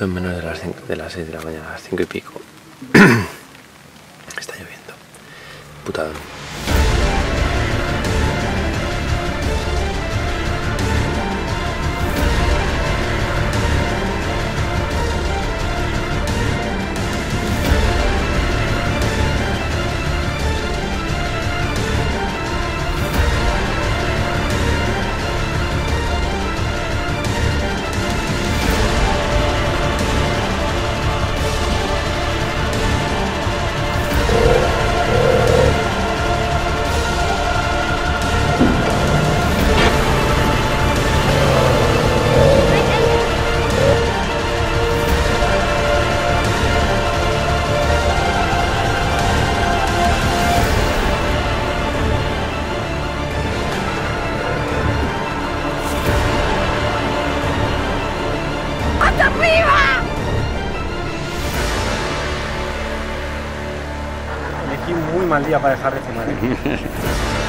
Son menos de las, cinco- de las 6 de la mañana, las 5 y pico. Está lloviendo. Putadón. Muy mal día para dejar de fumar. ¿eh?